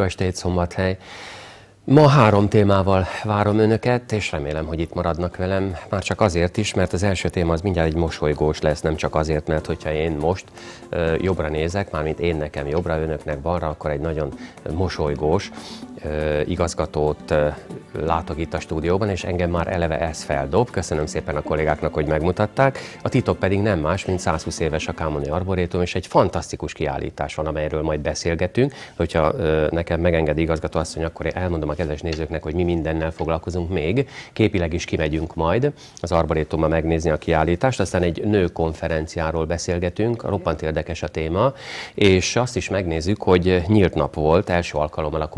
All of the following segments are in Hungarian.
Jó estét, Szombathely! Ma három témával várom önöket, és remélem, hogy itt maradnak velem. Már csak azért is, mert az első téma az mindjárt egy mosolygós lesz, nem csak azért, mert hogyha én most jobbra nézek, mármint én nekem jobbra, önöknek balra, akkor egy nagyon mosolygós igazgatót látok itt a stúdióban, és engem már eleve ez feldob. Köszönöm szépen a kollégáknak, hogy megmutatták. A titok pedig nem más, mint 120 éves a Kámoni Arborétum, és egy fantasztikus kiállítás van, amelyről majd beszélgetünk. Hogyha nekem megengedi igazgató asszony, akkor én elmondom a kedves nézőknek, hogy mi mindennel foglalkozunk még. Képileg is kimegyünk majd az Arborétummal megnézni a kiállítást, aztán egy nőkonferenciáról beszélgetünk, roppant érdekes a téma, és azt is megnézzük, hogy nyílt nap volt, első alkalommal a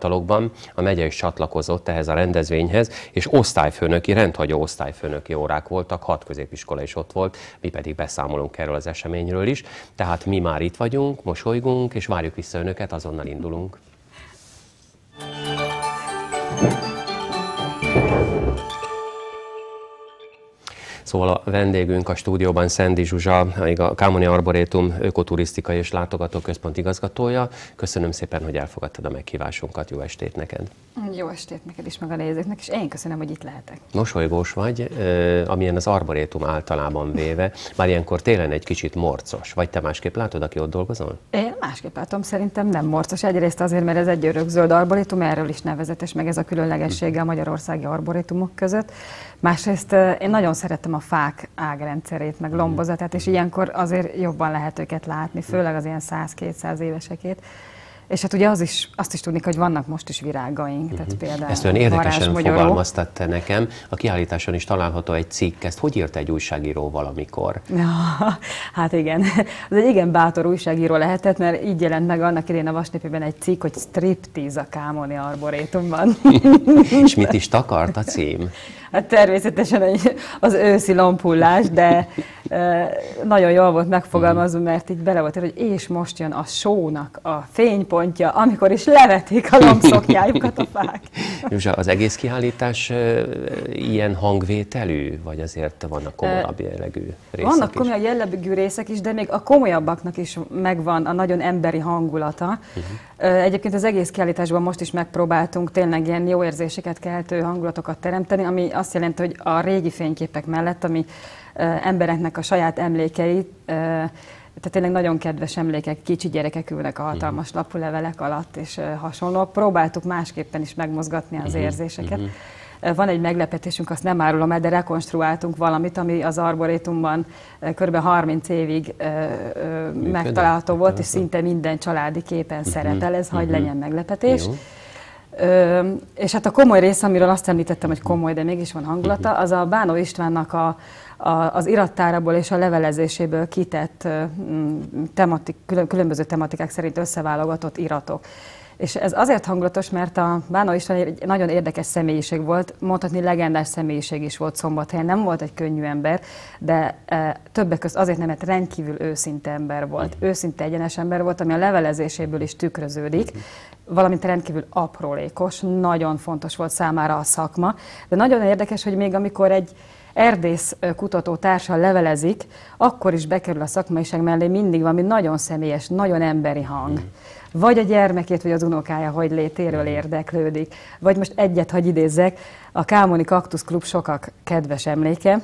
kormányhivatalokban, a megye is csatlakozott ehhez a rendezvényhez, és osztályfőnöki, rendhagyó osztályfőnöki órák voltak, hat középiskola is ott volt, mi pedig beszámolunk erről az eseményről is. Tehát mi már itt vagyunk, mosolygunk, és várjuk vissza önöket, azonnal indulunk. Szóval a vendégünk a stúdióban Szendi Zsuzsa, a Kámoni Arborétum ökoturisztikai és látogatóközpont igazgatója. Köszönöm szépen, hogy elfogadtad a meghívásunkat. Jó estét neked! Jó estét neked is, meg a nézőknek, és én köszönöm, hogy itt lehetek. Mosolygós vagy, amilyen az Arborétum általában véve, már ilyenkor télen egy kicsit morcos. Vagy te másképp látod, aki ott dolgozol? Én másképp látom, szerintem nem morcos. Egyrészt azért, mert ez egy örökzöld arborétum, erről is nevezetes, meg ez a különlegessége a magyarországi arborétumok között. Másrészt én nagyon szeretem a fák ágrendszerét, meg lombozatát, és ilyenkor azért jobban lehet őket látni, főleg az ilyen 100-200 évesekét. És hát ugye az is, azt is tudni, hogy vannak most is virágaink, uh-huh. tehát például Ezt olyan érdekesen fogalmaztad te nekem. A kiállításon is található egy cikk, ezt hogy írt egy újságíró valamikor? Ja, hát igen, az egy igen bátor újságíró lehetett, mert így jelent meg annak idén a Vasnépében egy cikk, hogy striptease a Kámoni Arborétumban. És mit is takart a cím? Hát természetesen egy, az őszi lombhullás, de e, nagyon jól volt megfogalmazva, mert így bele volt, hogy és most jön a sónak a fénypontja, amikor is levetik a lombszoknyájukat a fák. Józsa, az egész kiállítás ilyen hangvételű, vagy azért vannak komolyabb jellegű részek Vannak komolyabb jellegű részek is, de még a komolyabbaknak is megvan a nagyon emberi hangulata. Uh-huh. Egyébként az egész kiállításban most is megpróbáltunk tényleg ilyen jó érzéseket keltő hangulatokat teremteni, ami azt jelenti, hogy a régi fényképek mellett, ami embereknek a saját emlékeit, tehát tényleg nagyon kedves emlékek, kicsi gyerekek ülnek a hatalmas uh-huh. lapúlevelek alatt, és hasonlók. Próbáltuk másképpen is megmozgatni az uh-huh. érzéseket. Uh-huh. Van egy meglepetésünk, azt nem árulom el, de rekonstruáltunk valamit, ami az Arborétumban kb. 30 évig megtalálható volt, és szinte minden családi képen uh-huh. szerepel, ez uh-huh. hagy legyen meglepetés. Jó. Ö, és hát a komoly rész, amiről azt említettem, hogy komoly, de mégis van hangulata, az a Bánó Istvánnak a, a, az irattárából és a levelezéséből kitett tematik, külön, különböző tematikák szerint összeválogatott iratok. És ez azért hangulatos, mert a Bánó István egy nagyon érdekes személyiség volt, mondhatni legendás személyiség is volt szombathelyen. Nem volt egy könnyű ember, de e, többek között azért nem, mert rendkívül őszinte ember volt. Uh-huh. Őszinte egyenes ember volt, ami a levelezéséből is tükröződik. Uh-huh valamint rendkívül aprólékos, nagyon fontos volt számára a szakma. De nagyon érdekes, hogy még amikor egy erdész kutató társal levelezik, akkor is bekerül a szakmaiság mellé mindig valami nagyon személyes, nagyon emberi hang. Vagy a gyermekét, vagy az unokája, hogy létéről érdeklődik. Vagy most egyet, hagy idézzek, a Kámoni Kaktusz Klub sokak kedves emléke,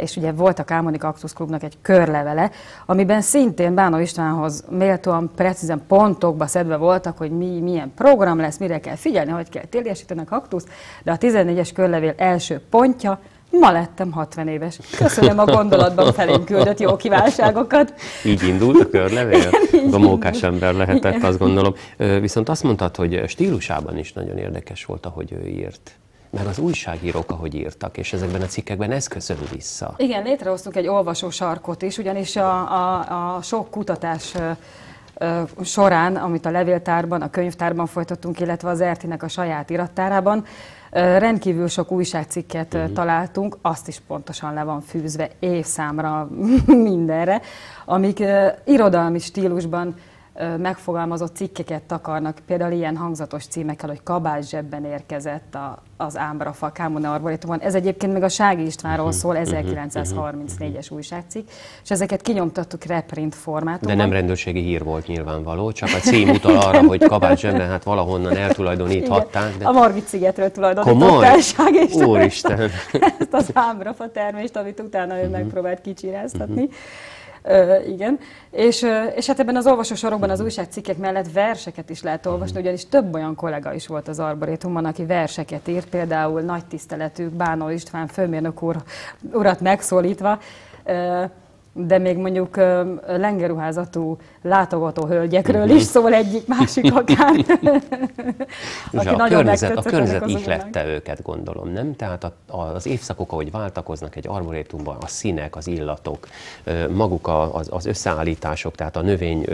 és ugye volt a Kálmoni Kaktusz Klubnak egy körlevele, amiben szintén Bánó Istvánhoz méltóan, precízen pontokba szedve voltak, hogy mi, milyen program lesz, mire kell figyelni, hogy kell teljesíteni a kaktusz, de a 14-es körlevél első pontja, Ma lettem 60 éves. Köszönöm a gondolatban felém küldött jó kívánságokat. Így indult a körlevél? a mókás ember lehetett, Igen. azt gondolom. Viszont azt mondtad, hogy stílusában is nagyon érdekes volt, ahogy ő írt meg az újságírók, ahogy írtak, és ezekben a cikkekben ez köszön vissza. Igen, létrehoztunk egy olvasósarkot is, ugyanis a, a, a sok kutatás során, amit a levéltárban, a könyvtárban folytattunk, illetve az RT-nek a saját irattárában, rendkívül sok újságcikket uh-huh. találtunk, azt is pontosan le van fűzve évszámra mindenre, amik irodalmi stílusban megfogalmazott cikkeket takarnak, például ilyen hangzatos címekkel, hogy kabás zsebben érkezett a, az Ámbrafa Kámona Arborétumon. Ez egyébként még a Sági Istvánról szól, 1934-es újságcikk, és ezeket kinyomtattuk reprint formátumban. De nem rendőrségi hír volt nyilvánvaló, csak a cím utal arra, hogy kabás zsebben hát valahonnan eltulajdoníthatták. De... A Margit szigetről tulajdonították Sági István. Úristen! Ezt az Ámbrafa termést, amit utána ő megpróbált kicsiráztatni. Igen, és, és hát ebben az olvasósorokban az újságcikkek mellett verseket is lehet olvasni, ugyanis több olyan kollega is volt az Arborétumban, aki verseket írt, például nagy tiszteletük Bánó István főmérnök úr, urat megszólítva, uh, de még mondjuk lengeruházatú látogató hölgyekről is szól egyik másik akár. aki a nagyon környezet, a környezet ihlette őket, gondolom, nem? Tehát a, az évszakok, ahogy váltakoznak egy arborétumban, a színek, az illatok, maguk az, az összeállítások, tehát a növény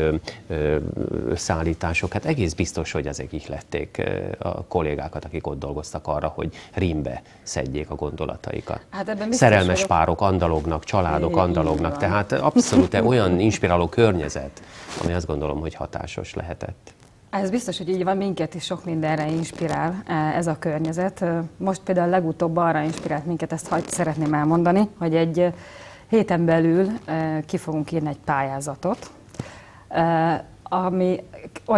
összeállítások, hát egész biztos, hogy ezek ihlették a kollégákat, akik ott dolgoztak arra, hogy rímbe szedjék a gondolataikat. Hát ebben Szerelmes vagyok. párok andalognak, családok andalognak, tehát tehát abszolút olyan inspiráló környezet, ami azt gondolom, hogy hatásos lehetett. Ez biztos, hogy így van, minket is sok mindenre inspirál e, ez a környezet. Most például legutóbb arra inspirált minket, ezt hagy, szeretném elmondani, hogy egy héten belül e, ki fogunk írni egy pályázatot, e, ami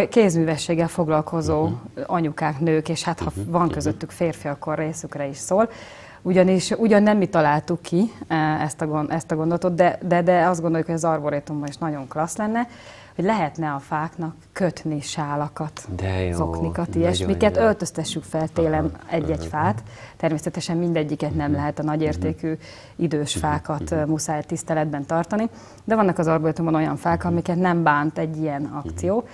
kézművességgel foglalkozó uh-huh. anyukák, nők, és hát ha uh-huh. van közöttük férfi, akkor részükre is szól ugyanis ugyan nem mi találtuk ki eh, ezt a, gond, ezt a gondolatot, de, de, de azt gondoljuk, hogy az arborétumban is nagyon klassz lenne, hogy lehetne a fáknak kötni sálakat, de jó, zoknikat, ilyesmiket, öltöztessük fel télen egy-egy fát. Természetesen mindegyiket nem mhm. lehet a nagyértékű mhm. idős mhm. fákat muszáj tiszteletben tartani, de vannak az arborétumban olyan fák, amiket nem bánt egy ilyen akció,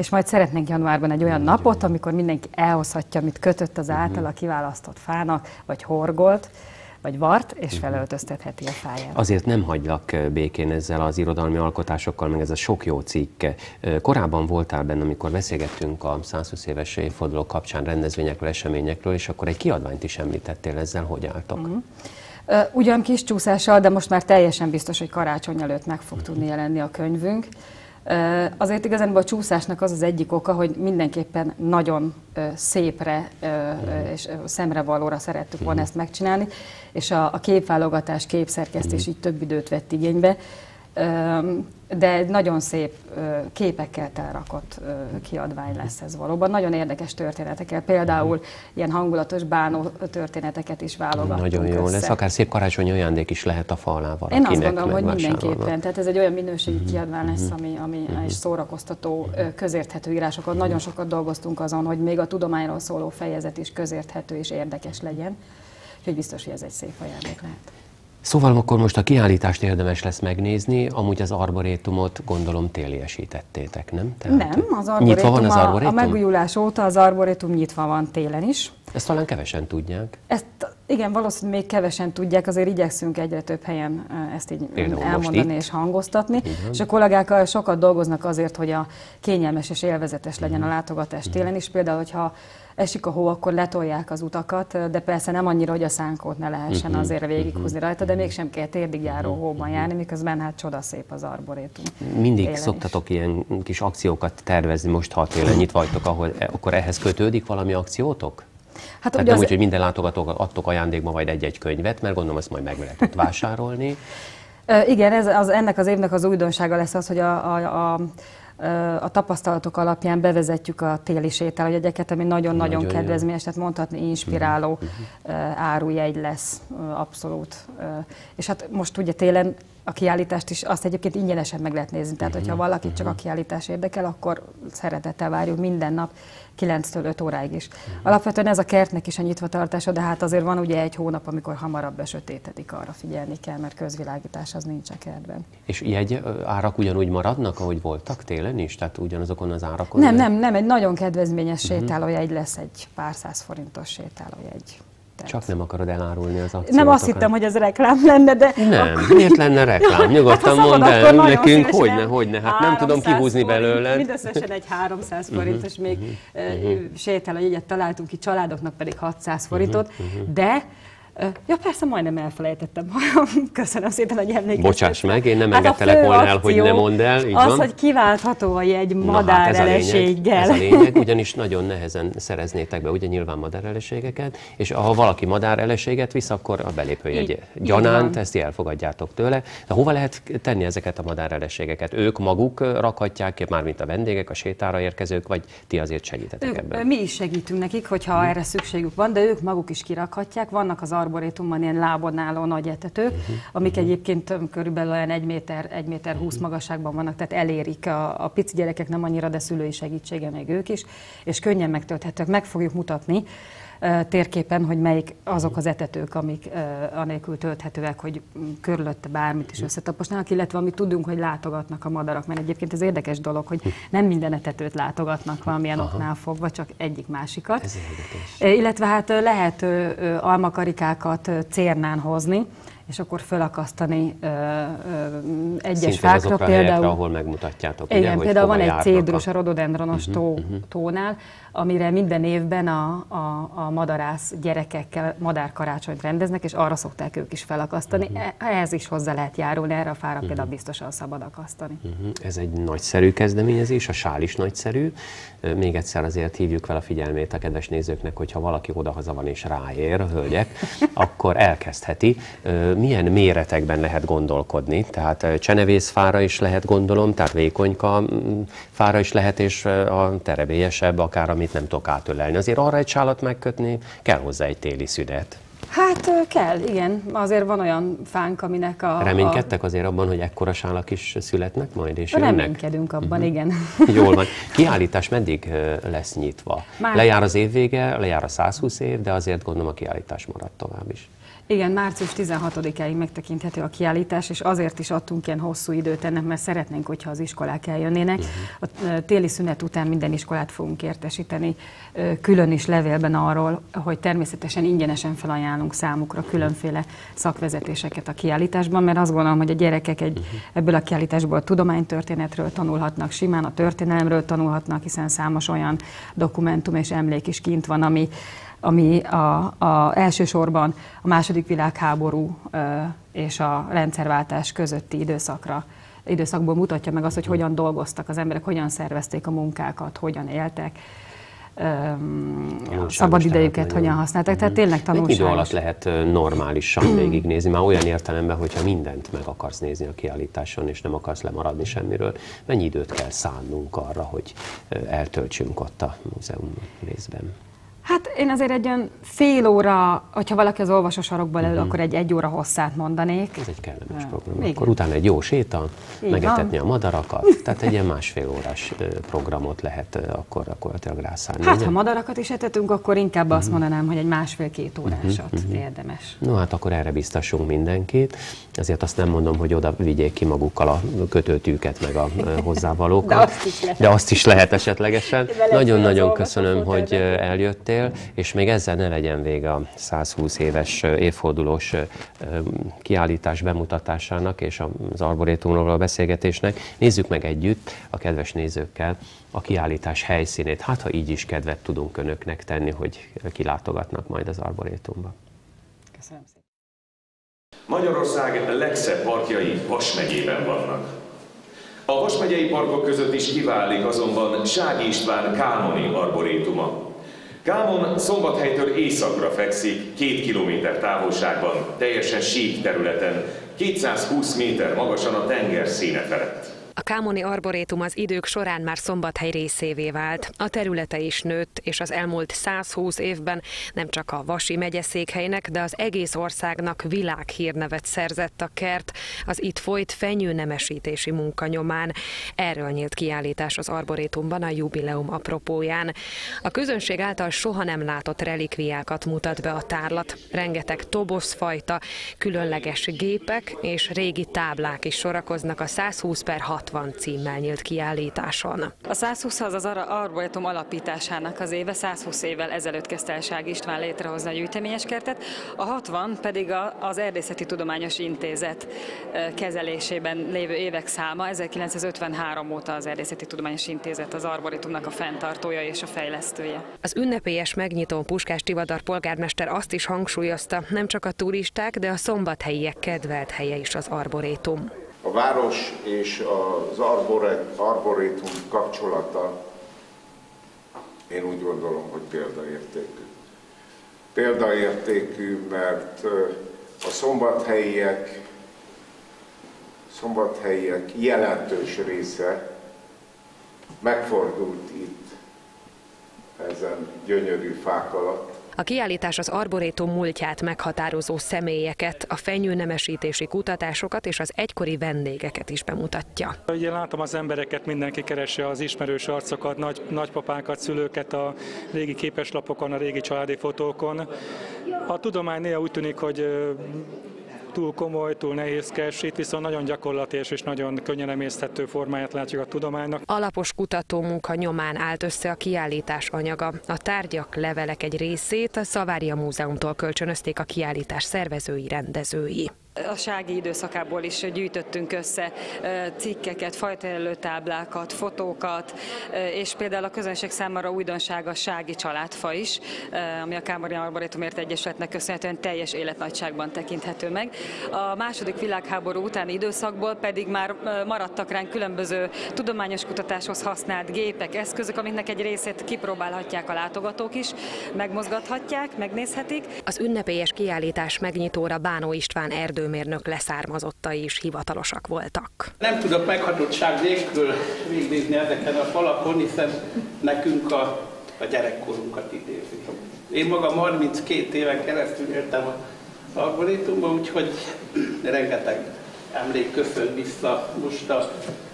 és majd szeretnénk januárban egy olyan napot, amikor mindenki elhozhatja, amit kötött az általa kiválasztott fának, vagy horgolt, vagy vart, és felöltöztetheti a fáját. Azért nem hagylak békén ezzel az irodalmi alkotásokkal, meg ez a sok jó cikk. Korábban voltál benne, amikor beszélgettünk a 120 éves évforduló kapcsán rendezvényekről, eseményekről, és akkor egy kiadványt is említettél ezzel, hogy álltok. Uh-huh. Ugyan kis csúszással, de most már teljesen biztos, hogy karácsony előtt meg fog tudni jelenni a könyvünk. Azért igazán a csúszásnak az az egyik oka, hogy mindenképpen nagyon szépre és szemre valóra szerettük volna ezt megcsinálni, és a, a képválogatás, képszerkesztés így több időt vett igénybe de egy nagyon szép képekkel telrakott kiadvány lesz ez valóban. Nagyon érdekes történetekkel, például ilyen hangulatos bánó történeteket is válogattunk Nagyon jó össze. lesz, akár szép karácsonyi ajándék is lehet a falnál valakinek Én azt gondolom, hogy mindenképpen, tehát ez egy olyan minőségi uh-huh. kiadvány lesz, mhm. ami, ami uh-huh. is szórakoztató, közérthető írásokon. Nagyon sokat dolgoztunk azon, hogy még a tudományról szóló fejezet is közérthető és érdekes legyen. Úgyhogy biztos, hogy ez egy szép ajándék lehet. Szóval akkor most a kiállítást érdemes lesz megnézni, amúgy az arborétumot gondolom téliesítettétek, nem? Tehát nem, az arborétum, nyitva van az arborétum? A, a megújulás óta az arborétum nyitva van télen is. Ezt talán kevesen tudják. Ezt igen, valószínűleg még kevesen tudják, azért igyekszünk egyre több helyen ezt így Például elmondani és hangoztatni. Igen. És a kollégák sokat dolgoznak azért, hogy a kényelmes és élvezetes legyen a látogatás télen is. Például, hogyha esik a hó, akkor letolják az utakat, de persze nem annyira, hogy a szánkót ne lehessen uh-huh. azért végighúzni uh-huh. rajta, de mégsem kell térdig járó hóban járni, miközben hát csodaszép az arborétum. Mindig Élen szoktatok is. ilyen kis akciókat tervezni, most ha télen nyitva vagytok, ahol, e, akkor ehhez kötődik valami akciótok? Hát Tehát nem az... úgy, hogy minden látogatók adtok ajándékba majd egy-egy könyvet, mert gondolom ezt majd meg lehet ott vásárolni. Igen, ez, az, ennek az évnek az újdonsága lesz az, hogy a, a, a a tapasztalatok alapján bevezetjük a téli sétálójegyeket, ami nagyon-nagyon kedvezményes, tehát mondhatni inspiráló uh-huh. árujegy lesz abszolút. És hát most ugye télen a kiállítást is, azt egyébként ingyenesen meg lehet nézni. Tehát, hogyha valaki csak a kiállítás érdekel, akkor szeretettel várjuk minden nap 9-től 5 óráig is. Alapvetően ez a kertnek is a nyitvatartása, de hát azért van ugye egy hónap, amikor hamarabb besötétedik, arra figyelni kell, mert közvilágítás az nincs a kertben. És jegy árak ugyanúgy maradnak, ahogy voltak télen is? Tehát ugyanazokon az árakon? Nem, nem, nem, egy nagyon kedvezményes uh-huh. sétálójegy lesz, egy pár száz forintos sétálójegy. Csak nem akarod elárulni az akciót. Nem azt hittem, hogy ez reklám lenne, de... Nem, akkor... miért lenne reklám? Nyugodtan hát, mondd el nekünk, hogyne, hogyne, hát nem tudom kihúzni forint, belőle. Mindösszesen egy 300 mhm, forintos, még uh-huh, uh-huh. sétál a jegyet találtunk ki, családoknak pedig 600 forintot, uh-huh, uh-huh. de Ja, persze, majdnem elfelejtettem. Köszönöm szépen, hogy emlékeztettem. Bocsáss meg, én nem hát engedtelek volna el, hogy ne mondd el. Így az, van. hogy kiváltható a jegy madáreleséggel. Hát ez, a lényeg, ez a lényeg, ugyanis nagyon nehezen szereznétek be ugye nyilván madáreleségeket, és ha valaki madáreleséget visz, akkor a belépőjegy gyanánt, ezt elfogadjátok tőle. De hova lehet tenni ezeket a madáreleségeket? Ők maguk rakhatják mármint a vendégek, a sétára érkezők, vagy ti azért segítetek ők, ebben? Mi is segítünk nekik, hogyha hmm. erre szükségük van, de ők maguk is kirakhatják. Vannak az arborétumban ilyen lábon álló nagy etetők, uh-huh. amik uh-huh. egyébként körülbelül olyan 1 méter, 1 méter 20 uh-huh. magasságban vannak, tehát elérik a, a pici gyerekek nem annyira, de szülői segítsége még ők is, és könnyen megtölthetők. Meg fogjuk mutatni térképen, hogy melyik azok az etetők, amik anélkül tölthetőek, hogy körülötte bármit is összetaposnának, illetve amit tudunk, hogy látogatnak a madarak, mert egyébként ez érdekes dolog, hogy nem minden etetőt látogatnak valamilyen Aha. oknál fogva, csak egyik másikat. Ez érdekes. Illetve hát lehet almakarikákat cérnán hozni, és akkor fölakasztani ö, ö, egyes Szintén fákra. például, helyekre, ahol megmutatjátok, igen, ugye, például van egy cédrus a rododendronos uh-huh, tó, uh-huh. tónál, amire minden évben a, a, a madarász gyerekekkel madárkarácsonyt rendeznek, és arra szokták ők is felakasztani. Uh-huh. Ehhez is hozzá lehet járulni, erre a fára uh-huh. például biztosan szabad akasztani. Uh-huh. Ez egy nagyszerű kezdeményezés, a sál is nagyszerű. Még egyszer azért hívjuk fel a figyelmét a kedves nézőknek, hogy ha valaki odahaza van és ráér, a hölgyek, akkor elkezdheti. Milyen méretekben lehet gondolkodni? Tehát csenevészfára is lehet gondolom, tehát vékonyka fára is lehet, és a terebélyesebb, akár amit nem tudok átölelni. Azért arra egy sálat megkötni, kell hozzá egy téli szünet. Hát kell, igen. Azért van olyan fánk, aminek a... Reménykedtek azért abban, hogy ekkora sálak is születnek majd, és jönnek? Reménykedünk abban, uh-huh. igen. Jól van. Kiállítás meddig lesz nyitva? Már... Lejár az év vége, lejár a 120 év, de azért gondolom a kiállítás maradt tovább is. Igen, március 16-áig megtekinthető a kiállítás, és azért is adtunk ilyen hosszú időt ennek, mert szeretnénk, hogyha az iskolák eljönnének. A téli szünet után minden iskolát fogunk értesíteni külön is levélben arról, hogy természetesen ingyenesen felajánlunk számukra különféle szakvezetéseket a kiállításban, mert azt gondolom, hogy a gyerekek egy, ebből a kiállításból tudománytörténetről tanulhatnak, simán a történelemről tanulhatnak, hiszen számos olyan dokumentum és emlék is kint van, ami ami a, a elsősorban a második világháború és a rendszerváltás közötti időszakra időszakból mutatja meg azt, hogy hogyan dolgoztak az emberek, hogyan szervezték a munkákat, hogyan éltek, szabad idejüket hogyan használták, tehát tényleg tanulságos. Idő alatt lehet normálisan végignézni, már olyan értelemben, hogyha mindent meg akarsz nézni a kiállításon, és nem akarsz lemaradni semmiről, mennyi időt kell szánnunk arra, hogy eltöltsünk ott a múzeum részben? Hát én azért egy olyan fél óra, hogyha valaki az olvasósarokból elő, uh-huh. akkor egy egy óra hosszát mondanék. Ez egy kellemes program. Igen. Akkor utána egy jó séta, Igen. megetetni a madarakat, tehát egy ilyen másfél órás programot lehet akkor gyakorlatilag rászállni. Hát, ugye? ha madarakat is etetünk, akkor inkább uh-huh. azt mhm. mondanám, hogy egy másfél-két órásat uh-huh. érdemes. No hát akkor erre biztosunk mindenkit. Azért azt nem mondom, hogy oda vigyék ki magukkal a kötőtűket, meg a hozzávalókat. De azt is lehet, De azt is lehet esetlegesen. Nagyon-nagyon köszönöm, hogy eljöttél és még ezzel ne legyen vége a 120 éves évfordulós kiállítás bemutatásának és az arborétumról a beszélgetésnek. Nézzük meg együtt a kedves nézőkkel a kiállítás helyszínét. Hát, ha így is kedvet tudunk önöknek tenni, hogy kilátogatnak majd az arborétumba. Köszönöm szépen. Magyarország legszebb parkjai Vas megyében vannak. A Vas megyei parkok között is kiválik azonban Sági István Kámoni arborétuma. Kámon szombathelytől északra fekszik, két kilométer távolságban, teljesen sík területen, 220 méter magasan a tenger színe felett. A Kámoni Arborétum az idők során már szombathely részévé vált. A területe is nőtt, és az elmúlt 120 évben nem csak a Vasi megyeszékhelynek, de az egész országnak világhírnevet szerzett a kert az itt folyt fenyőnemesítési munka nyomán. Erről nyílt kiállítás az Arborétumban a jubileum apropóján. A közönség által soha nem látott relikviákat mutat be a tárlat. Rengeteg toboszfajta, különleges gépek és régi táblák is sorakoznak a 120 per 6 60 címmel nyílt kiállításon. A 120 az az Arboretum alapításának az éve, 120 évvel ezelőtt kezdte el Ság István létrehozni a gyűjteményes kertet, a 60 pedig az Erdészeti Tudományos Intézet kezelésében lévő évek száma, 1953 óta az Erdészeti Tudományos Intézet az Arboretumnak a fenntartója és a fejlesztője. Az ünnepélyes megnyitón Puskás Tivadar polgármester azt is hangsúlyozta, nem csak a turisták, de a szombathelyiek kedvelt helye is az arborétum. A város és az arborétum kapcsolata én úgy gondolom, hogy példaértékű. Példaértékű, mert a szombathelyiek, szombathelyiek jelentős része megfordult itt ezen gyönyörű fák alatt, a kiállítás az arborétum múltját meghatározó személyeket, a fenyőnemesítési kutatásokat és az egykori vendégeket is bemutatja. Ugye látom az embereket, mindenki keresse az ismerős arcokat, nagy, nagypapákat, szülőket a régi képeslapokon, a régi családi fotókon. A tudomány néha úgy tűnik, hogy túl komoly, túl nehézkes, itt viszont nagyon gyakorlatilag és nagyon könnyen emészthető formáját látjuk a tudománynak. Alapos kutató munka nyomán állt össze a kiállítás anyaga. A tárgyak, levelek egy részét a Szavária Múzeumtól kölcsönözték a kiállítás szervezői, rendezői a sági időszakából is gyűjtöttünk össze cikkeket, fajtajelölő táblákat, fotókat, és például a közönség számára újdonság a sági családfa is, ami a Kámari Arboretumért Egyesületnek köszönhetően teljes életnagyságban tekinthető meg. A második világháború utáni időszakból pedig már maradtak ránk különböző tudományos kutatáshoz használt gépek, eszközök, amiknek egy részét kipróbálhatják a látogatók is, megmozgathatják, megnézhetik. Az ünnepélyes kiállítás megnyitóra Bánó István erdő erdőmérnök leszármazottai is hivatalosak voltak. Nem tudok meghatottság nélkül végignézni ezeken a falakon, hiszen nekünk a, a gyerekkorunkat idézi. Én magam 32 éven keresztül éltem a algoritmusban, úgyhogy rengeteg emlék köszön vissza most a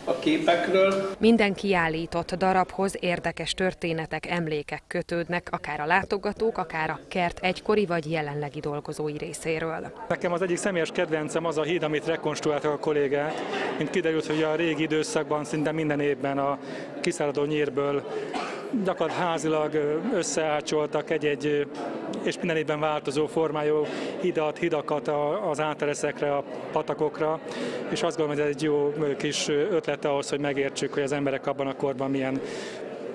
a képekről. Minden kiállított darabhoz érdekes történetek, emlékek kötődnek, akár a látogatók, akár a kert egykori vagy jelenlegi dolgozói részéről. Nekem az egyik személyes kedvencem az a híd, amit rekonstruáltak a kollégák. Mint kiderült, hogy a régi időszakban szinte minden évben a kiszáradó nyírből gyakorlatilag házilag összeácsoltak egy-egy, és minden évben változó formájú hidat, hidakat az átereszekre, a patakokra, és azt gondolom, hogy ez egy jó kis ötlet ahhoz, hogy megértsük, hogy az emberek abban a korban milyen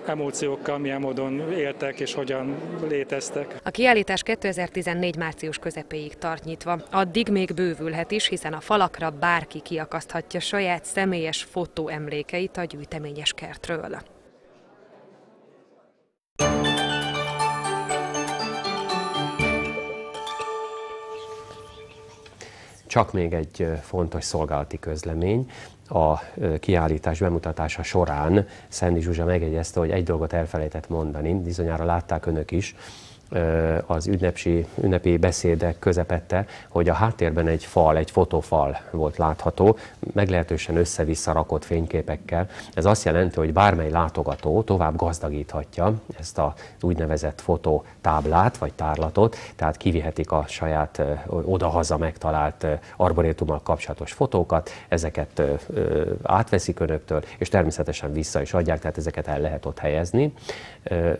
emóciókkal milyen módon éltek és hogyan léteztek. A kiállítás 2014 március közepéig tart nyitva. Addig még bővülhet is, hiszen a falakra bárki kiakaszthatja saját személyes fotóemlékeit a gyűjteményes kertről. Csak még egy fontos szolgálati közlemény. A kiállítás bemutatása során Szendi Zsuzsa megjegyezte, hogy egy dolgot elfelejtett mondani, bizonyára látták önök is, az ünnepsi, ünnepi beszédek közepette, hogy a háttérben egy fal, egy fotófal volt látható, meglehetősen össze-vissza rakott fényképekkel. Ez azt jelenti, hogy bármely látogató tovább gazdagíthatja ezt az úgynevezett fotótáblát vagy tárlatot, tehát kivihetik a saját odahaza megtalált arborétummal kapcsolatos fotókat, ezeket átveszik önöktől, és természetesen vissza is adják, tehát ezeket el lehet ott helyezni.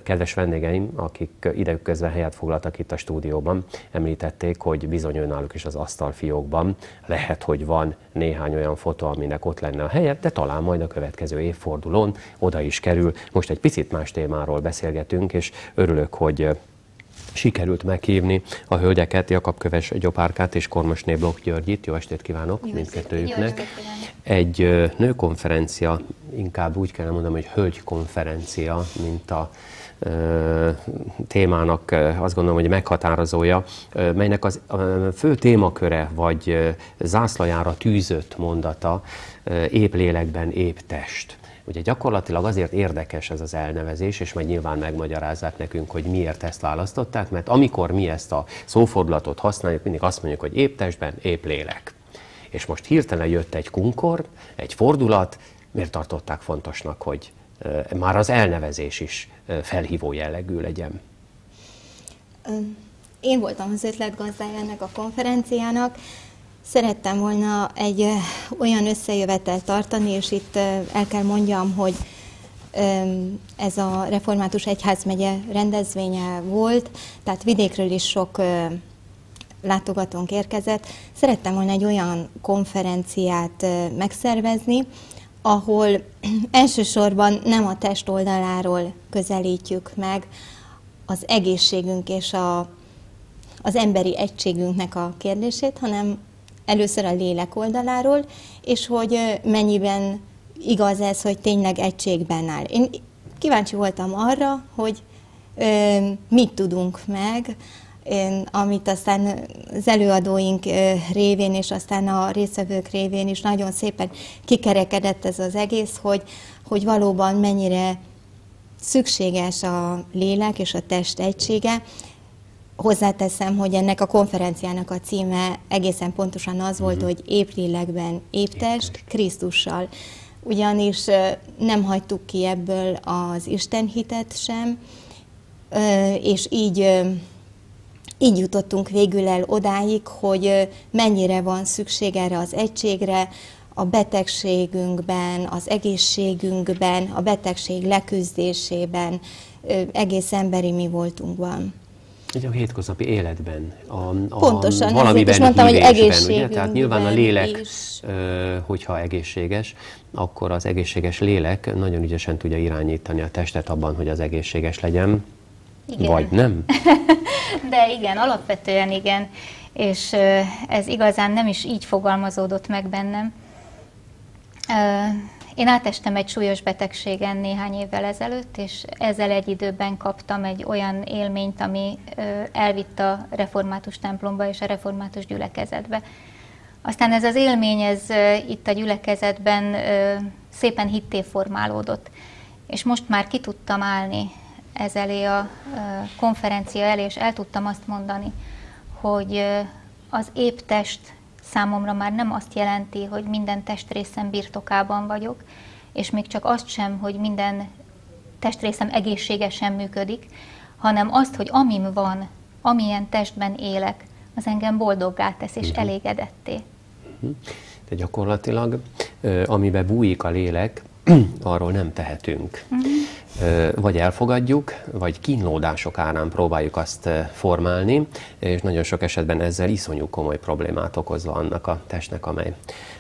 Kedves vendégeim, akik idejük közben helyet foglaltak itt a stúdióban, említették, hogy bizony önálluk is az asztalfiókban lehet, hogy van néhány olyan fotó, aminek ott lenne a helye, de talán majd a következő évfordulón oda is kerül. Most egy picit más témáról beszélgetünk, és örülök, hogy sikerült meghívni a hölgyeket, Jakab Köves Gyopárkát és Kormosné Blokk Györgyit. Jó estét kívánok Jó mindkettőjüknek. Egy nőkonferencia, inkább úgy kellene mondanom, hogy hölgykonferencia, mint a témának azt gondolom, hogy meghatározója, melynek az fő témaköre vagy zászlajára tűzött mondata épp lélekben, épp test. Ugye gyakorlatilag azért érdekes ez az elnevezés, és majd nyilván megmagyarázzák nekünk, hogy miért ezt választották, mert amikor mi ezt a szófordulatot használjuk, mindig azt mondjuk, hogy épp testben, épp lélek. És most hirtelen jött egy kunkor, egy fordulat, miért tartották fontosnak, hogy már az elnevezés is felhívó jellegű legyen? Én voltam az ötletgazdája ennek a konferenciának. Szerettem volna egy olyan összejövetel tartani, és itt el kell mondjam, hogy ez a Református Egyházmegye rendezvénye volt, tehát vidékről is sok látogatónk érkezett. Szerettem volna egy olyan konferenciát megszervezni, ahol elsősorban nem a test oldaláról közelítjük meg az egészségünk és a, az emberi egységünknek a kérdését, hanem először a lélek oldaláról, és hogy mennyiben igaz ez, hogy tényleg egységben áll. Én kíváncsi voltam arra, hogy ö, mit tudunk meg, én, amit aztán az előadóink révén és aztán a részvevők révén is nagyon szépen kikerekedett ez az egész, hogy, hogy valóban mennyire szükséges a lélek és a test egysége. Hozzáteszem, hogy ennek a konferenciának a címe egészen pontosan az volt, uh-huh. hogy épp lélekben, épp test, Krisztussal. Ugyanis nem hagytuk ki ebből az Isten hitet sem, és így így jutottunk végül el odáig, hogy mennyire van szükség erre az egységre, a betegségünkben, az egészségünkben, a betegség leküzdésében, egész emberi mi voltunkban. Ugye a hétköznapi életben, a, a Pontosan, valamiben is mondtam, hogy egészségünkben ugye? Tehát nyilván a lélek, is. hogyha egészséges, akkor az egészséges lélek nagyon ügyesen tudja irányítani a testet abban, hogy az egészséges legyen, igen. vagy nem? De igen, alapvetően igen, és ez igazán nem is így fogalmazódott meg bennem. Én átestem egy súlyos betegségen néhány évvel ezelőtt, és ezzel egy időben kaptam egy olyan élményt, ami elvitt a református templomba és a református gyülekezetbe. Aztán ez az élmény, ez itt a gyülekezetben szépen hitté formálódott. És most már ki tudtam állni ez elé a konferencia elé, és el tudtam azt mondani, hogy az épp test számomra már nem azt jelenti, hogy minden testrészem birtokában vagyok, és még csak azt sem, hogy minden testrészem egészségesen működik, hanem azt, hogy amim van, amilyen testben élek, az engem boldoggá tesz és uh-huh. elégedetté. Uh-huh. De gyakorlatilag, amiben bújik a lélek, arról nem tehetünk. Uh-huh. Vagy elfogadjuk, vagy kínlódások árán próbáljuk azt formálni, és nagyon sok esetben ezzel iszonyú komoly problémát okozva annak a testnek, amely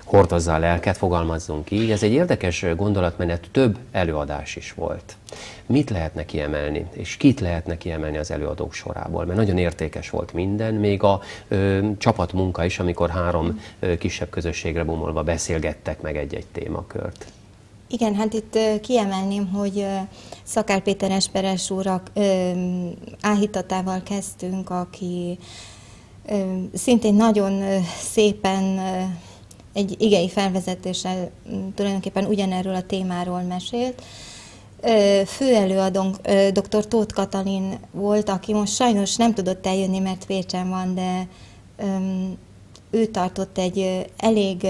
hordozza a lelket, fogalmazzunk így. Ez egy érdekes gondolatmenet, több előadás is volt. Mit lehetne kiemelni, és kit lehetne kiemelni az előadók sorából? Mert nagyon értékes volt minden, még a ö, csapatmunka is, amikor három ö, kisebb közösségre bumolva beszélgettek meg egy-egy témakört. Igen, hát itt kiemelném, hogy Szakár Péter Esperes úr áhítatával kezdtünk, aki szintén nagyon szépen egy igei felvezetéssel tulajdonképpen ugyanerről a témáról mesélt. Főelőadónk dr. Tóth Katalin volt, aki most sajnos nem tudott eljönni, mert Pécsen van, de ő tartott egy elég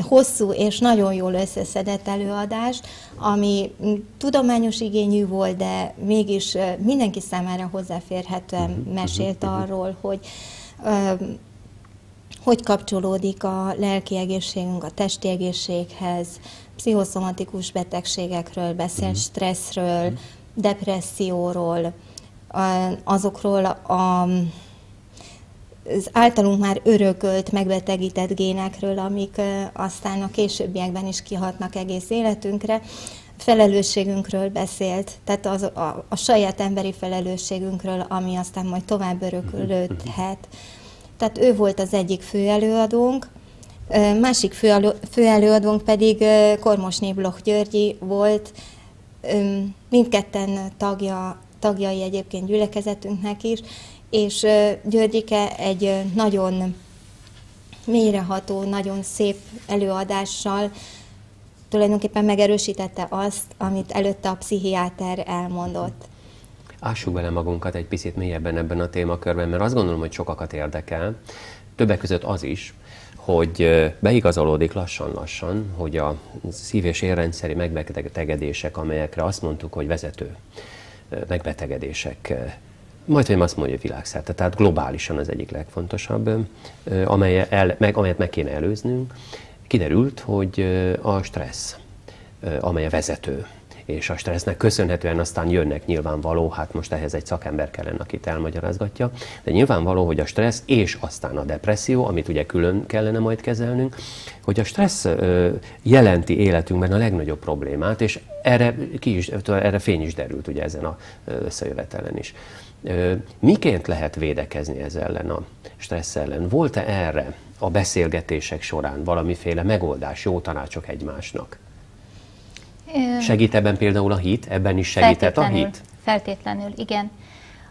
hosszú és nagyon jól összeszedett előadást, ami tudományos igényű volt, de mégis mindenki számára hozzáférhetően mhm, mhm, mesélt mhm, arról, hogy hogy kapcsolódik a lelki egészségünk a testi egészséghez, pszichoszomatikus betegségekről beszél, stresszről, depresszióról, azokról a az általunk már örökölt, megbetegített génekről, amik aztán a későbbiekben is kihatnak egész életünkre. Felelősségünkről beszélt, tehát az, a, a saját emberi felelősségünkről, ami aztán majd tovább örökölődhet. Tehát ő volt az egyik főelőadónk, másik főelőadónk pedig Kormosné Bloch Györgyi volt, mindketten tagja, tagjai egyébként gyülekezetünknek is, és Györgyike egy nagyon mélyreható, nagyon szép előadással tulajdonképpen megerősítette azt, amit előtte a pszichiáter elmondott. Ássuk bele magunkat egy picit mélyebben ebben a témakörben, mert azt gondolom, hogy sokakat érdekel. Többek között az is, hogy beigazolódik lassan-lassan, hogy a szív- és érrendszeri megbetegedések, amelyekre azt mondtuk, hogy vezető megbetegedések majd hogy azt mondja, világszerte, tehát globálisan az egyik legfontosabb, amely el, meg, amelyet meg kéne előznünk. Kiderült, hogy a stressz, amely a vezető és a stressznek köszönhetően aztán jönnek nyilvánvaló, hát most ehhez egy szakember kellene, akit elmagyarázgatja, de nyilvánvaló, hogy a stressz és aztán a depresszió, amit ugye külön kellene majd kezelnünk, hogy a stressz jelenti életünkben a legnagyobb problémát, és erre, ki is, erre fény is derült ugye ezen a összejövetelen is. Miként lehet védekezni ez ellen a stressz ellen? Volt-e erre a beszélgetések során valamiféle megoldás, jó tanácsok egymásnak? Segít ebben például a hit? Ebben is segített a hit? Feltétlenül, igen.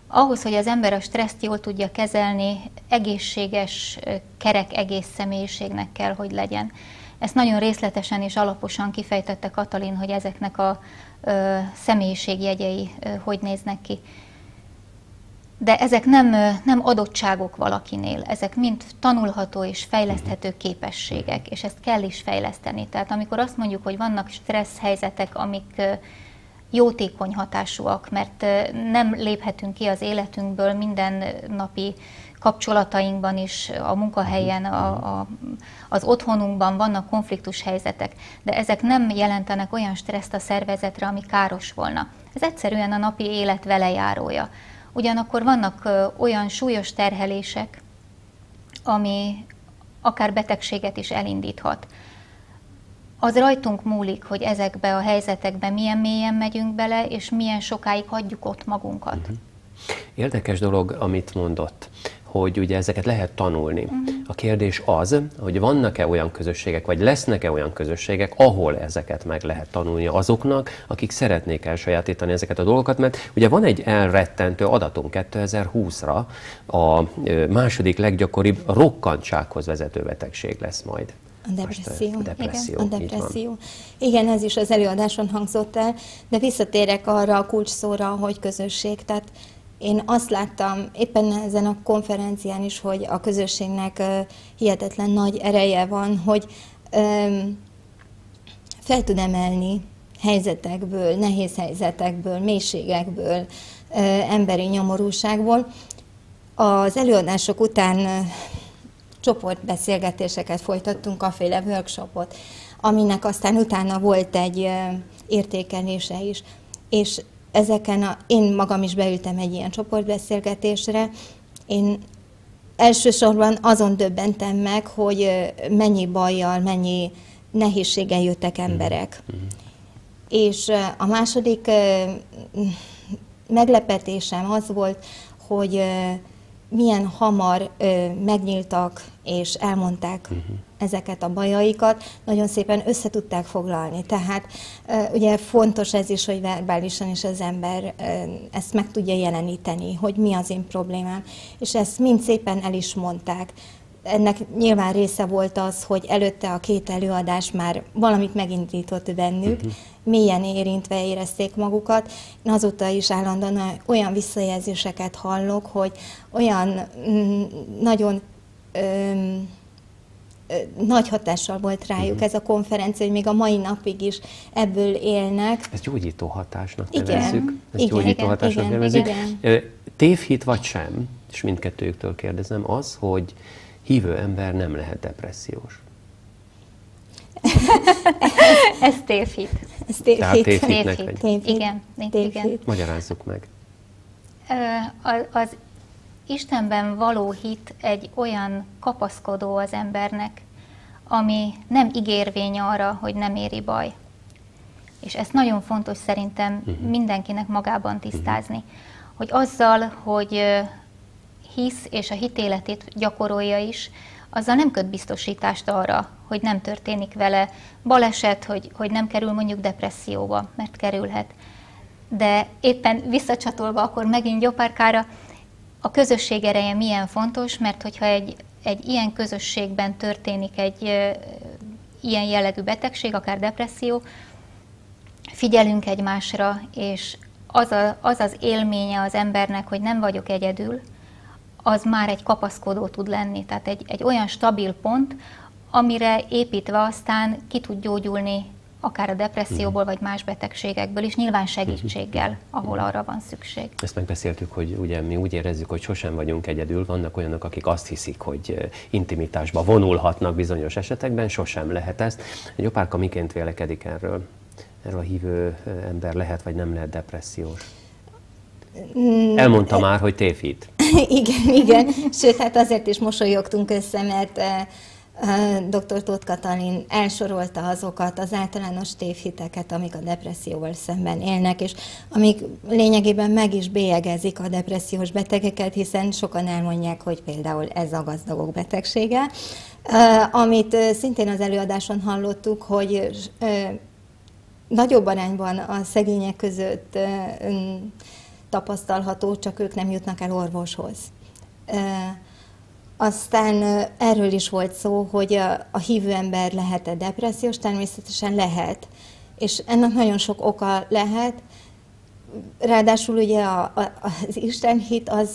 Ahhoz, hogy az ember a stresszt jól tudja kezelni, egészséges, kerek egész személyiségnek kell, hogy legyen. Ezt nagyon részletesen és alaposan kifejtette Katalin, hogy ezeknek a ö, személyiségjegyei ö, hogy néznek ki. De ezek nem, nem adottságok valakinél, ezek mind tanulható és fejleszthető képességek, és ezt kell is fejleszteni. Tehát amikor azt mondjuk, hogy vannak stressz helyzetek, amik jótékony hatásúak, mert nem léphetünk ki az életünkből minden napi kapcsolatainkban is, a munkahelyen, a, a, az otthonunkban vannak konfliktus helyzetek, de ezek nem jelentenek olyan stresszt a szervezetre, ami káros volna. Ez egyszerűen a napi élet velejárója. Ugyanakkor vannak olyan súlyos terhelések, ami akár betegséget is elindíthat. Az rajtunk múlik, hogy ezekbe a helyzetekbe milyen mélyen megyünk bele, és milyen sokáig hagyjuk ott magunkat. Uh-huh. Érdekes dolog, amit mondott hogy ugye ezeket lehet tanulni. Uh-huh. A kérdés az, hogy vannak-e olyan közösségek, vagy lesznek-e olyan közösségek, ahol ezeket meg lehet tanulni azoknak, akik szeretnék elsajátítani ezeket a dolgokat, mert ugye van egy elrettentő adatunk 2020-ra, a második leggyakoribb rokkantsághoz vezető betegség lesz majd. A depresszió. a depresszió. Igen, a depresszió. Igen, ez is az előadáson hangzott el, de visszatérek arra a kulcs szóra, hogy közösség. Tehát én azt láttam éppen ezen a konferencián is, hogy a közösségnek hihetetlen nagy ereje van, hogy fel tud emelni helyzetekből, nehéz helyzetekből, mélységekből, emberi nyomorúságból. Az előadások után csoportbeszélgetéseket folytattunk, a féle workshopot, aminek aztán utána volt egy értékelése is. És ezeken a, én magam is beültem egy ilyen csoportbeszélgetésre, én elsősorban azon döbbentem meg, hogy mennyi bajjal, mennyi nehézséggel jöttek emberek. Mm-hmm. És a második meglepetésem az volt, hogy milyen hamar megnyíltak és elmondták uh-huh ezeket a bajaikat, nagyon szépen összetudták foglalni. Tehát ugye fontos ez is, hogy verbálisan is az ember ezt meg tudja jeleníteni, hogy mi az én problémám. És ezt mind szépen el is mondták. Ennek nyilván része volt az, hogy előtte a két előadás már valamit megindított bennük, uh-huh. mélyen érintve érezték magukat. Én azóta is állandóan olyan visszajelzéseket hallok, hogy olyan mm, nagyon öm, nagy hatással volt rájuk uh-huh. ez a konferencia, hogy még a mai napig is ebből élnek. Ez gyógyító hatásnak igen. nevezzük. Ezt igen, gyógyító igen, hatásnak igen, nevezzük. Igen. Tévhit vagy sem, és mindkettőjüktől kérdezem, az, hogy hívő ember nem lehet depressziós. ez tévhit. Ez tévhit. tévhitnek tévhit. tévhit. Igen, igen. Magyarázzuk meg. Az Istenben való hit egy olyan kapaszkodó az embernek, ami nem ígérvény arra, hogy nem éri baj. És ezt nagyon fontos szerintem uh-huh. mindenkinek magában tisztázni, uh-huh. hogy azzal, hogy hisz és a hitéletét gyakorolja is, azzal nem köt biztosítást arra, hogy nem történik vele baleset, hogy, hogy nem kerül mondjuk depresszióba, mert kerülhet. De éppen visszacsatolva akkor megint Gyopárkára, a közösség ereje milyen fontos, mert hogyha egy, egy ilyen közösségben történik egy e, ilyen jellegű betegség, akár depresszió, figyelünk egymásra, és az, a, az az élménye az embernek, hogy nem vagyok egyedül, az már egy kapaszkodó tud lenni. Tehát egy, egy olyan stabil pont, amire építve aztán ki tud gyógyulni akár a depresszióból, vagy más betegségekből is, nyilván segítséggel, ahol arra van szükség. Ezt megbeszéltük, hogy ugye mi úgy érezzük, hogy sosem vagyunk egyedül, vannak olyanok, akik azt hiszik, hogy intimitásba vonulhatnak bizonyos esetekben, sosem lehet ezt. Egy opárka miként vélekedik erről? Erről a hívő ember lehet vagy nem lehet depressziós? Mm, Elmondta már, hogy tévhit. igen, igen. Sőt, hát azért is mosolyogtunk össze, mert dr. Tóth Katalin elsorolta azokat az általános tévhiteket, amik a depresszióval szemben élnek, és amik lényegében meg is bélyegezik a depressziós betegeket, hiszen sokan elmondják, hogy például ez a gazdagok betegsége. Amit szintén az előadáson hallottuk, hogy nagyobb arányban a szegények között tapasztalható, csak ők nem jutnak el orvoshoz. Aztán erről is volt szó, hogy a, a hívő ember lehet-e depressziós, természetesen lehet. És ennek nagyon sok oka lehet. Ráadásul ugye a, a, az Istenhit az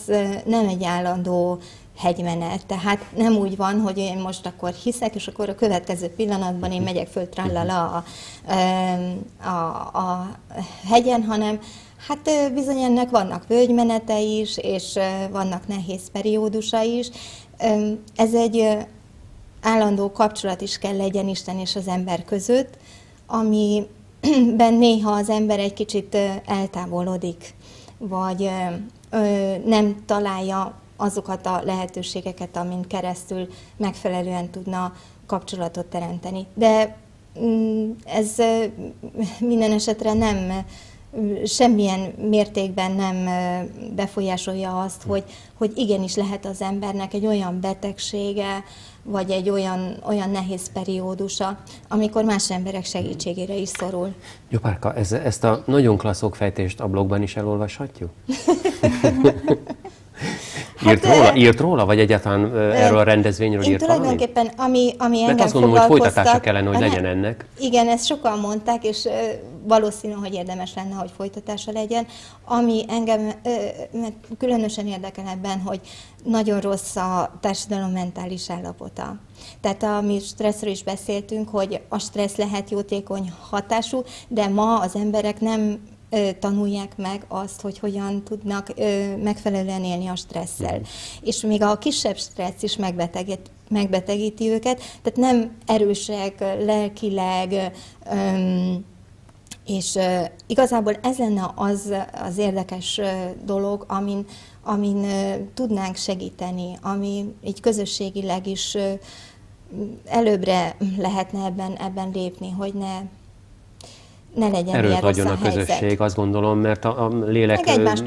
nem egy állandó hegymenet. Tehát nem úgy van, hogy én most akkor hiszek, és akkor a következő pillanatban én megyek föl trallala a, a, a hegyen, hanem hát bizony ennek vannak völgymenete is, és vannak nehéz periódusa is, ez egy állandó kapcsolat is kell legyen Isten és az ember között, amiben néha az ember egy kicsit eltávolodik, vagy nem találja azokat a lehetőségeket, amin keresztül megfelelően tudna kapcsolatot teremteni. De mm, ez minden esetre nem semmilyen mértékben nem befolyásolja azt, hogy, hogy igenis lehet az embernek egy olyan betegsége, vagy egy olyan, olyan nehéz periódusa, amikor más emberek segítségére is szorul. Jopárka, ez, ezt a nagyon klasszok fejtést a blogban is elolvashatjuk? Írt, hát, róla, írt róla, vagy egyáltalán erről a rendezvényről én írt tulajdonképpen, ami, ami engem Mert azt gondolom, hogy folytatása kellene, hogy legyen ennek. Igen, ezt sokan mondták, és valószínű, hogy érdemes lenne, hogy folytatása legyen. Ami engem különösen érdekel ebben, hogy nagyon rossz a társadalom mentális állapota. Tehát a mi stresszről is beszéltünk, hogy a stressz lehet jótékony hatású, de ma az emberek nem tanulják meg azt, hogy hogyan tudnak megfelelően élni a stresszel. Mm. És még a kisebb stressz is megbetegít, megbetegíti őket, tehát nem erősek lelkileg, és igazából ez lenne az, az érdekes dolog, amin, amin tudnánk segíteni, ami így közösségileg is előbbre lehetne ebben, ebben lépni, hogy ne ne legyen Erőt adjon a közösség, helyzet. azt gondolom, mert a, a lélek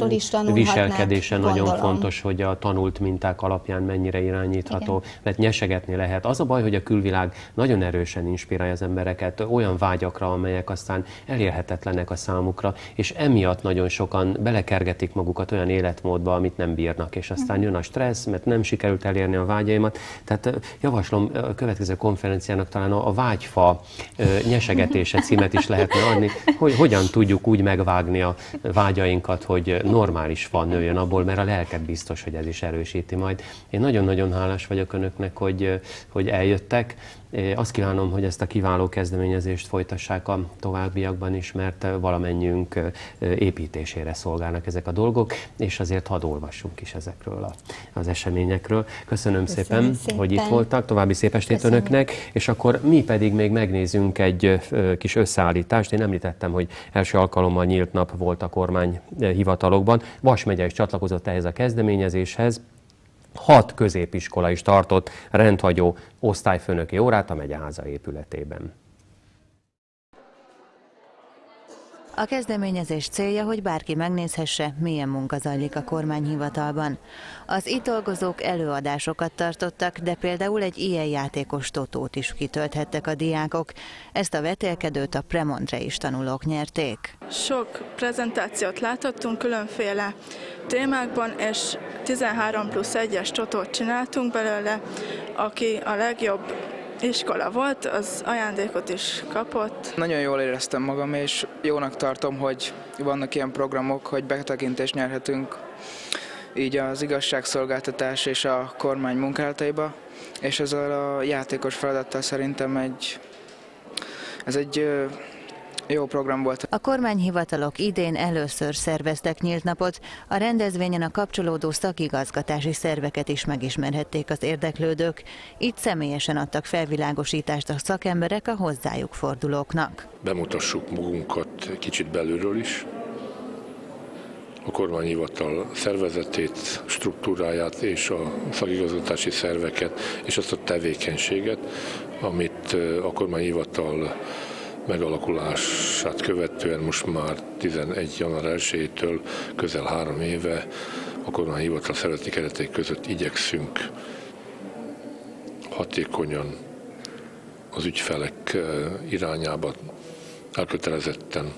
is viselkedése nagyon gondolom. fontos, hogy a tanult minták alapján mennyire irányítható, Igen. mert nyesegetni lehet. Az a baj, hogy a külvilág nagyon erősen inspirálja az embereket olyan vágyakra, amelyek aztán elérhetetlenek a számukra, és emiatt nagyon sokan belekergetik magukat olyan életmódba, amit nem bírnak, és aztán mhm. jön a stressz, mert nem sikerült elérni a vágyaimat. Tehát javaslom a következő konferenciának talán a vágyfa nyesegetése címet is lehetne adni, adni, hogy hogyan tudjuk úgy megvágni a vágyainkat, hogy normális van nőjön abból, mert a lelket biztos, hogy ez is erősíti majd. Én nagyon-nagyon hálás vagyok önöknek, hogy, hogy eljöttek. Azt kívánom, hogy ezt a kiváló kezdeményezést folytassák a továbbiakban is, mert valamennyiünk építésére szolgálnak ezek a dolgok, és azért hadd olvassunk is ezekről az eseményekről. Köszönöm, Köszönöm szépen, szépen, hogy itt voltak, további szép estét Köszönöm. önöknek, és akkor mi pedig még megnézünk egy kis összeállítást. Én említettem, hogy első alkalommal nyílt nap volt a kormány hivatalokban. Vas megye is csatlakozott ehhez a kezdeményezéshez, hat középiskola is tartott rendhagyó osztályfőnöki órát a megyeháza épületében. A kezdeményezés célja, hogy bárki megnézhesse, milyen munka zajlik a kormányhivatalban. Az itt dolgozók előadásokat tartottak, de például egy ilyen játékos totót is kitölthettek a diákok. Ezt a vetélkedőt a Premontre is tanulók nyerték. Sok prezentációt láthattunk különféle témákban, és 13 plusz 1-es totót csináltunk belőle, aki a legjobb iskola volt, az ajándékot is kapott. Nagyon jól éreztem magam, és jónak tartom, hogy vannak ilyen programok, hogy betekintést nyerhetünk így az igazságszolgáltatás és a kormány munkálataiba, és ezzel a játékos feladattal szerintem egy, ez egy jó program volt. A kormányhivatalok idén először szerveztek nyílt napot, a rendezvényen a kapcsolódó szakigazgatási szerveket is megismerhették az érdeklődők. Itt személyesen adtak felvilágosítást a szakemberek a hozzájuk fordulóknak. Bemutassuk magunkat kicsit belülről is, a kormányhivatal szervezetét, struktúráját és a szakigazgatási szerveket és azt a tevékenységet, amit a kormányhivatal megalakulását követően most már 11. január 1-től közel három éve a kormányhivatal szervezeti keretei között igyekszünk hatékonyan az ügyfelek irányába elkötelezetten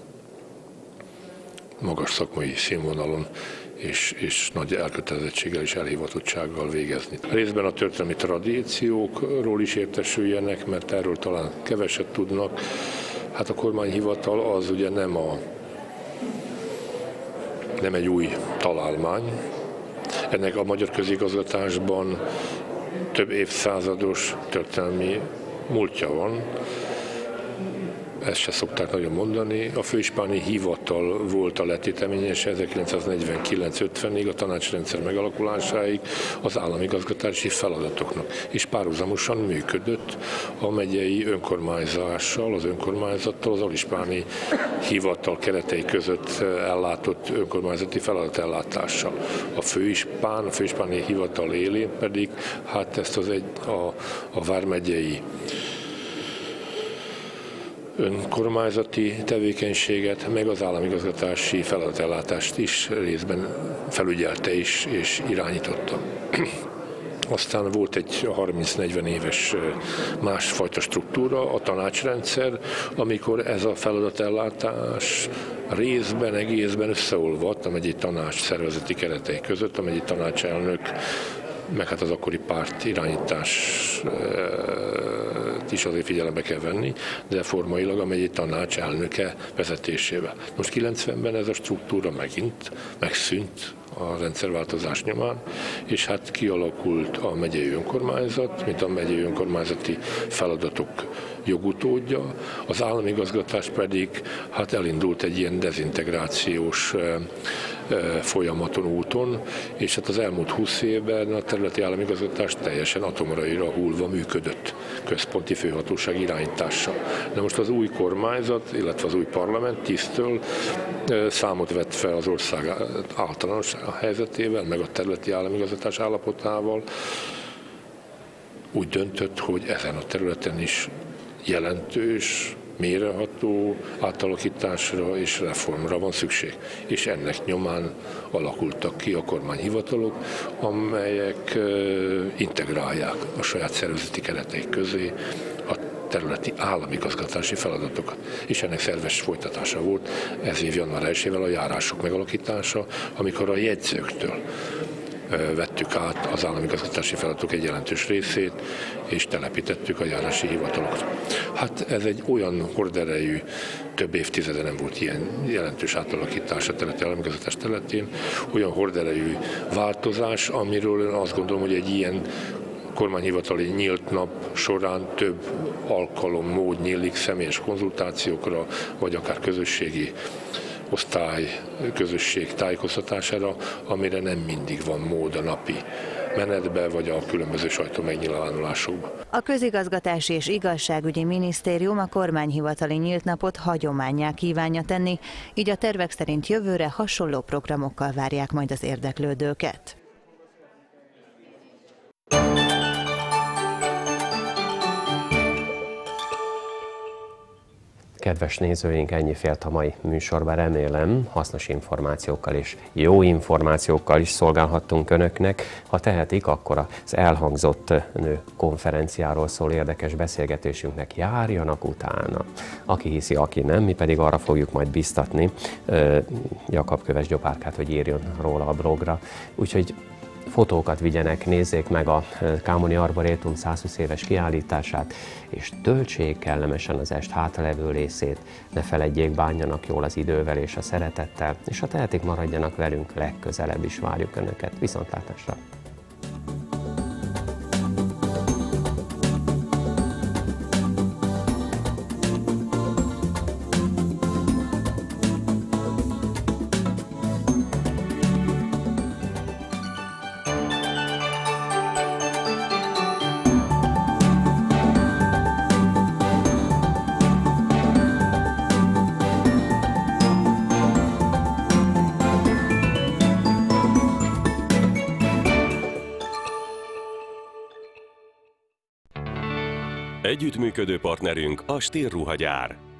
magas szakmai színvonalon és, és nagy elkötelezettséggel és elhivatottsággal végezni. Részben a történelmi tradíciókról is értesüljenek, mert erről talán keveset tudnak. Hát a kormányhivatal az ugye nem, a, nem egy új találmány. Ennek a magyar közigazgatásban több évszázados történelmi múltja van ezt se szokták nagyon mondani. A főispáni hivatal volt a letéteményes 1949-50-ig a tanácsrendszer megalakulásáig az állami gazgatási feladatoknak, és párhuzamosan működött a megyei önkormányzással, az önkormányzattal, az alispáni hivatal keretei között ellátott önkormányzati feladatellátással. A főispán, a főispáni hivatal élén pedig hát ezt az egy, a, a vármegyei önkormányzati tevékenységet, meg az államigazgatási feladatellátást is részben felügyelte is és irányította. Aztán volt egy 30-40 éves másfajta struktúra, a tanácsrendszer, amikor ez a feladatellátás részben, egészben összeolvadt a megyei tanács szervezeti keretei között, a megyei tanácselnök meg hát az akkori párt irányítás is azért figyelembe kell venni, de formailag a megyei tanács elnöke vezetésével. Most 90-ben ez a struktúra megint megszűnt a rendszerváltozás nyomán, és hát kialakult a megyei önkormányzat, mint a megyei önkormányzati feladatok jogutódja, az államigazgatás pedig hát elindult egy ilyen dezintegrációs folyamaton, úton, és hát az elmúlt 20 évben a területi államigazgatás teljesen atomoraira hullva működött központi főhatóság irányítása. De most az új kormányzat, illetve az új parlament tisztől számot vett fel az ország általános helyzetével, meg a területi államigazgatás állapotával, úgy döntött, hogy ezen a területen is jelentős méreható átalakításra és reformra van szükség. És ennek nyomán alakultak ki a kormányhivatalok, amelyek integrálják a saját szervezeti kereteik közé a területi államigazgatási feladatokat. És ennek szerves folytatása volt ez év január 1 a járások megalakítása, amikor a jegyzőktől vettük át az állami gazgatási feladatok egy jelentős részét, és telepítettük a járási hivatalokat. Hát ez egy olyan horderejű, több évtizede nem volt ilyen jelentős átalakítás a területi államigazgatás területén, olyan horderejű változás, amiről én azt gondolom, hogy egy ilyen kormányhivatali nyílt nap során több alkalom, mód nyílik személyes konzultációkra, vagy akár közösségi osztály, közösség tájékoztatására, amire nem mindig van mód a napi menetbe, vagy a különböző sajtó megnyilvánulásokban. A közigazgatási és igazságügyi minisztérium a kormányhivatali nyílt napot hagyományá kívánja tenni, így a tervek szerint jövőre hasonló programokkal várják majd az érdeklődőket. Kedves nézőink, ennyi félt a mai műsorban. Remélem hasznos információkkal és jó információkkal is szolgálhattunk Önöknek. Ha tehetik, akkor az elhangzott nő konferenciáról szól érdekes beszélgetésünknek járjanak utána. Aki hiszi, aki nem, mi pedig arra fogjuk majd biztatni Jakab Köves Gyopárkát, hogy írjon róla a blogra. Úgyhogy fotókat vigyenek, nézzék meg a Kámoni Arborétum 120 éves kiállítását, és töltsék kellemesen az est hátalevő részét, ne feledjék, bánjanak jól az idővel és a szeretettel, és ha tehetik, maradjanak velünk, legközelebb is várjuk Önöket. Viszontlátásra! Együttműködő partnerünk a Stér ruhagyár.